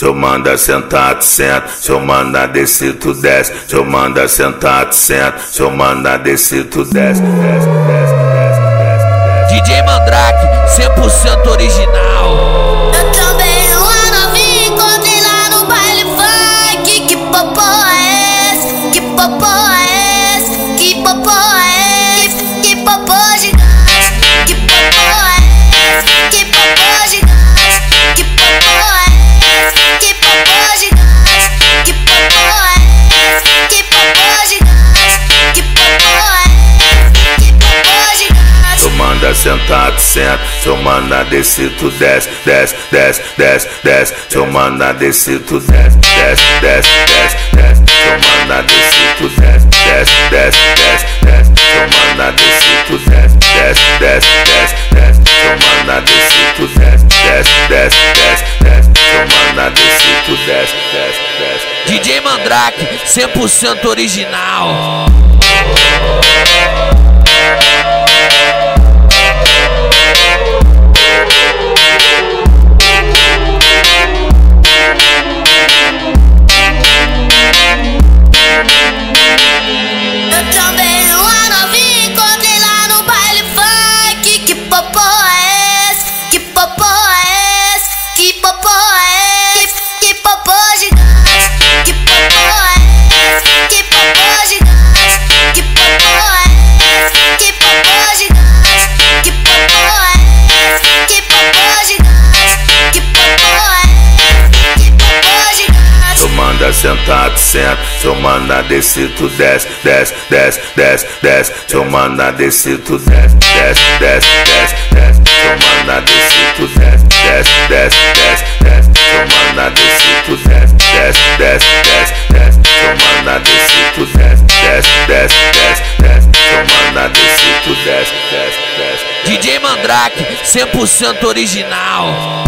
Se eu manda sentar, tu senta. Se eu manda descer, tu desce. Se eu manda sentar, tu senta. Se eu manda descer, tu desce. DJ Mandrake, 100% original. Se eu manda sentar, tu senta. Se eu manda descer, tu desce. Desce, desce, desce, desce. Se eu manda descer, tu desce. Desce, desce, desce, desce. Se eu manda descer, tu desce. Desce, desce, desce, desce. Se eu manda descer, tu desce. Desce, desce, desce, desce. Se eu manda descer, tu desce. Desce, desce, desce, desce. Se eu manda descer, tu desce. Desce, desce. DJ Mandrake, 100% original. Se eu manda sentar, tu senta. Se eu manda descer, tu desce. Desce, desce, desce, desce. Se eu manda descer, tu desce. Desce, desce, desce, desce. Se eu manda descer, tu desce. Desce, desce, desce, desce. Se eu manda descer, tu desce. Desce, desce, desce, desce. Se eu manda descer, tu desce. Desce, desce, desce, desce. Se eu manda descer, tu desce. Desce, desce. DJ Mandrake, 100% original.